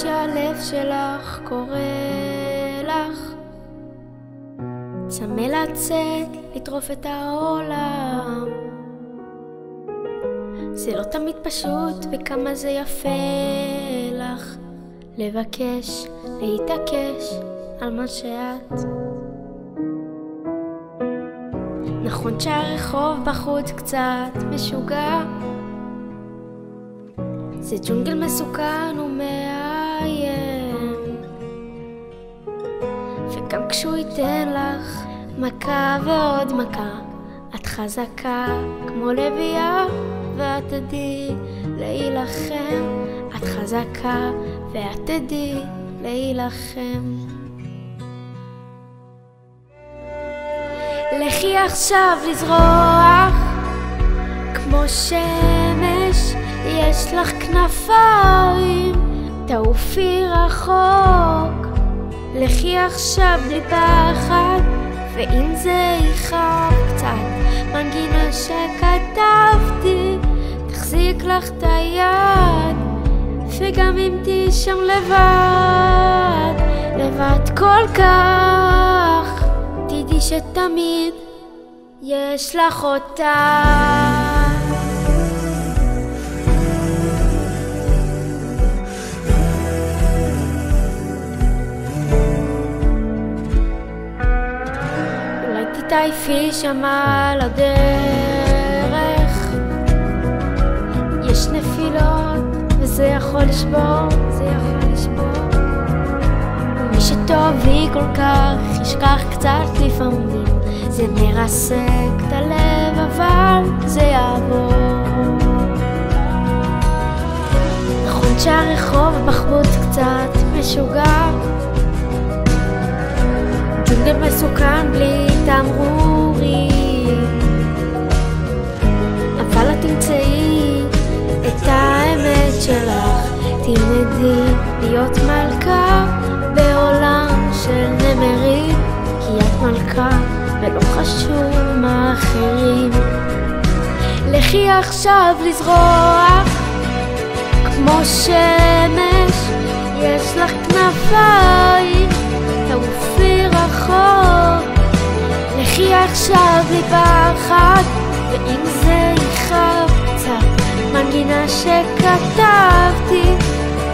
שהלב שלך קורא לך. צמא לצאת, לטרוף את העולם. זה לא תמיד פשוט וכמה זה יפה לך לבקש, להתעקש על מה שאת. נכון שהרחוב בחוץ קצת משוגע. זה ג'ונגל מסוכן ומאיים וגם כשהוא ייתן לך מכה ועוד מכה את חזקה כמו לביאה ואת תדעי להילחם את חזקה ואת תדעי להילחם לכי עכשיו לזרוח כמו שמש יש לך כנפיים, תעופי רחוק. לכי עכשיו בלי פחד, ואם זה יכאב קצת, מנגינה שכתבתי, תחזיק לך את היד, וגם אם תהיי שם לבד, לבד כל כך, תדעי שתמיד יש לך אותה. תעייפי שם על הדרך. יש נפילות וזה יכול לשבור, זה יכול לשבור. מי שטוב לי כל כך ישכח קצת לפעמים. זה מרסק את הלב אבל זה יעבור. נכון שהרחוב בחוץ קצת משוגע ג'ונגל מסוכן בלי תמרורים. אבל את תמצאי את האמת שלך. תלמדי להיות מלכה בעולם של נמרים כי את מלכה ולא חשוב מה אחרים. לכי עכשיו לזרוח כמו שמש יש לך כנפיים רחוק לכי עכשיו לפחד ואם זה יכאב קצת מנגינה שכתבתי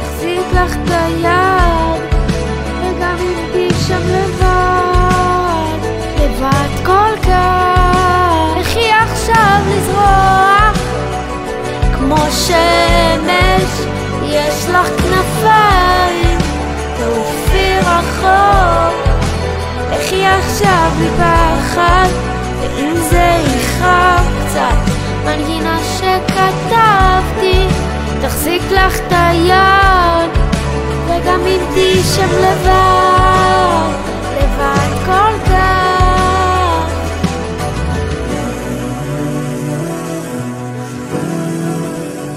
תחזיק לך את היד וגם אם תהיי שם לבד לבד כל כך. לכי עכשיו לזרוח כמו שמש יש לך שם לבד לבד כל כך.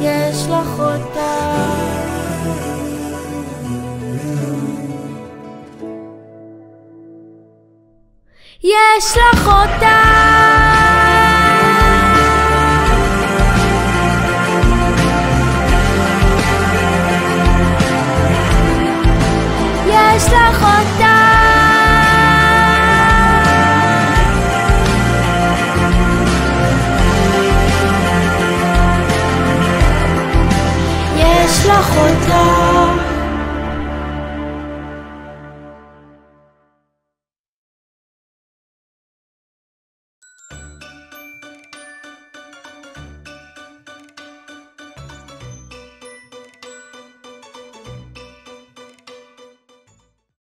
יש לך אותה. יש לך אותה יש לך אותה